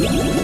Finish.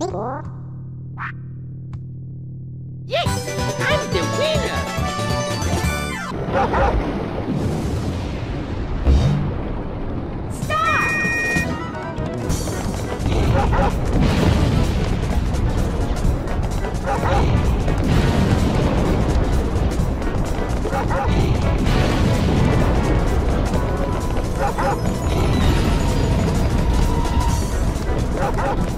Yes! Ha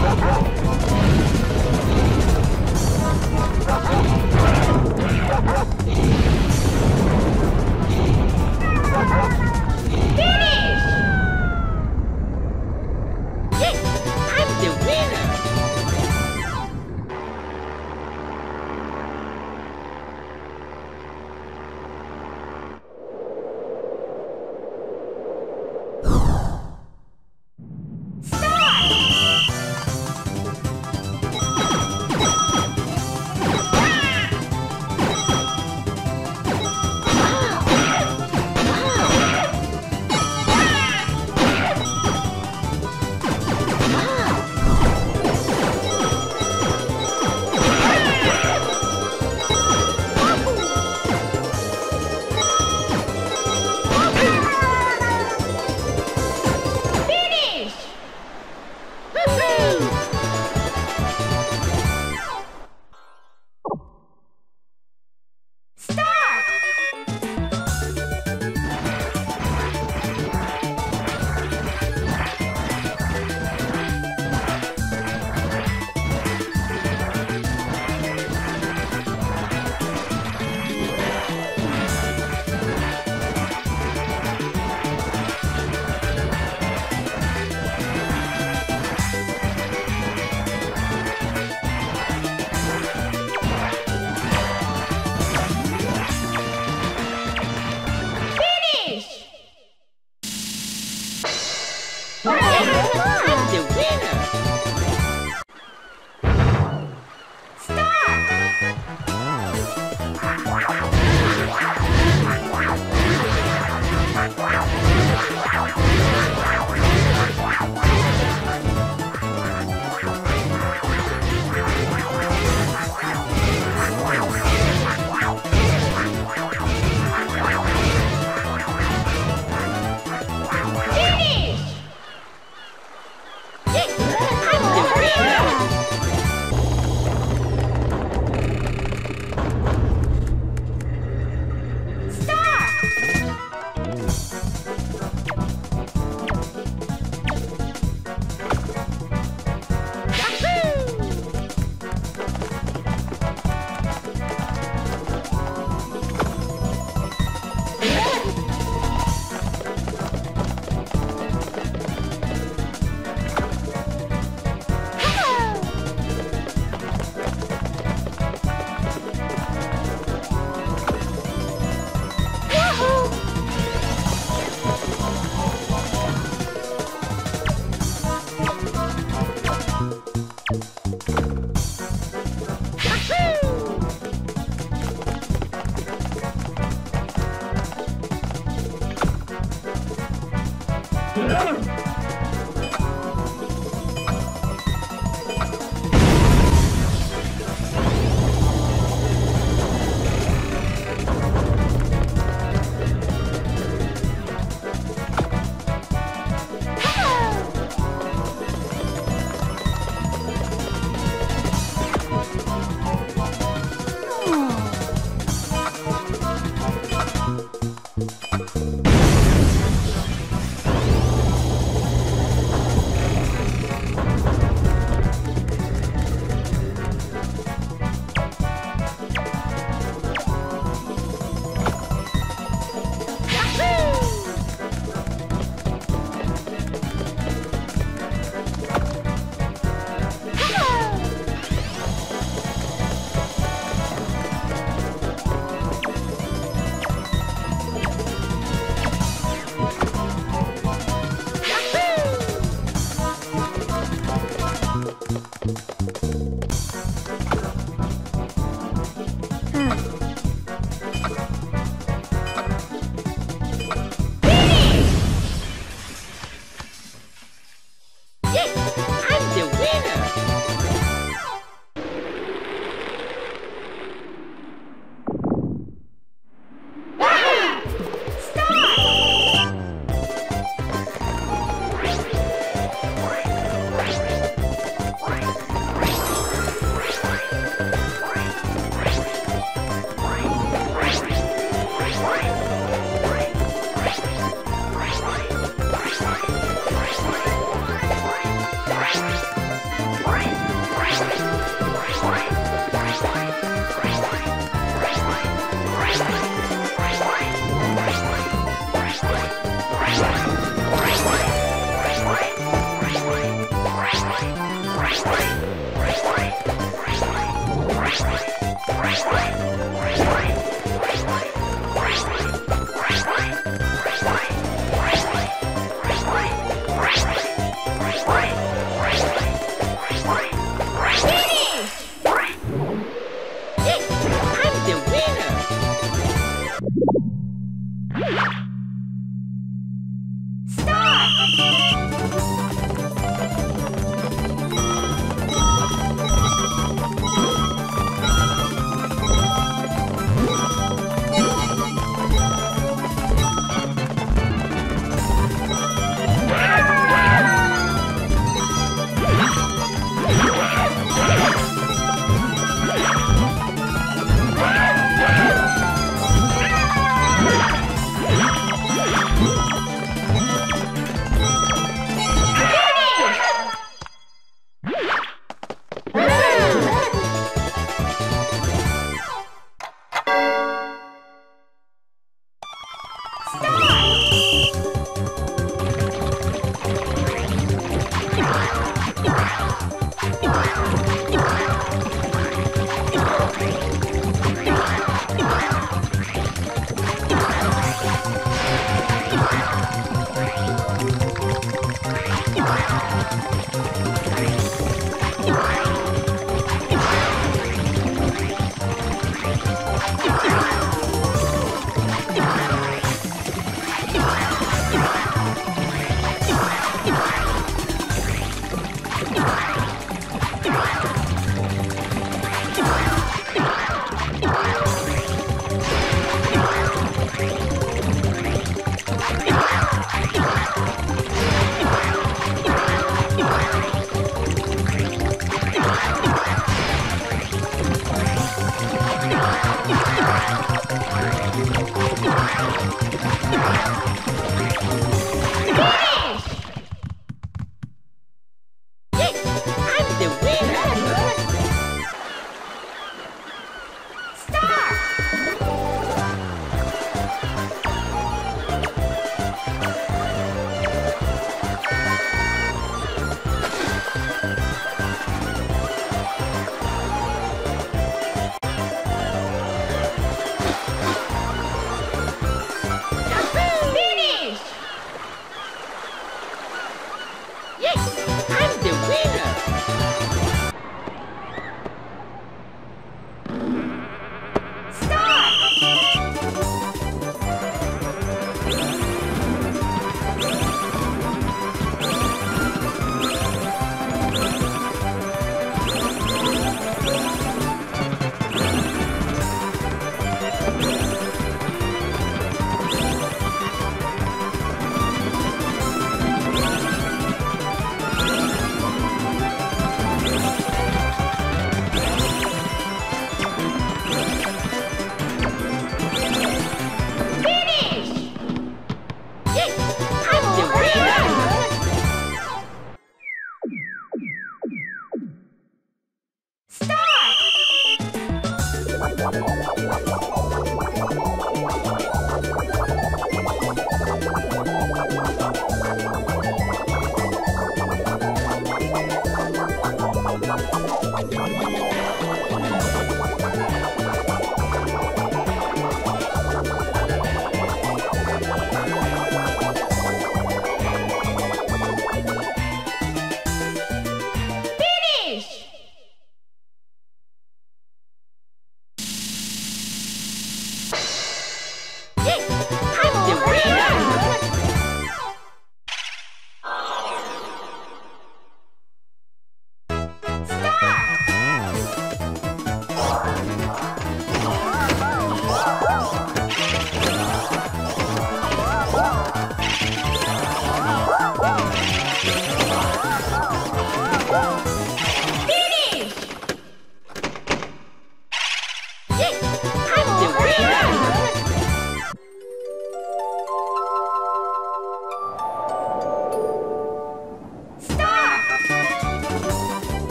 イ